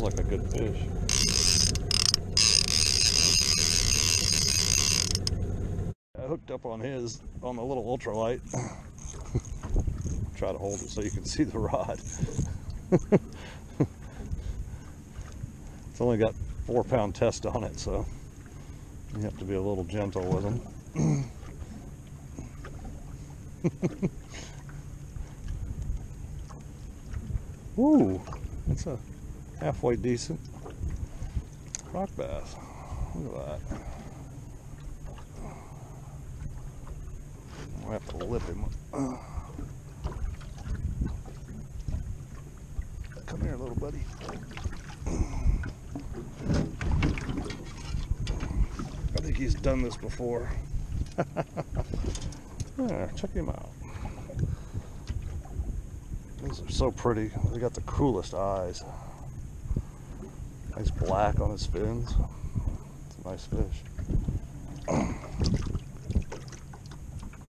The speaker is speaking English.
fish. I hooked up on his on the little ultralight. Try to hold it so you can see the rod. it's only got four pound test on it, so you have to be a little gentle with them. Woo, that's a halfway decent rock bass. Look at that. I'll have to lip him. Come here, little buddy. I think he's done this before. yeah, check him out. These are so pretty. They got the coolest eyes. Nice black on his fins. It's a nice fish.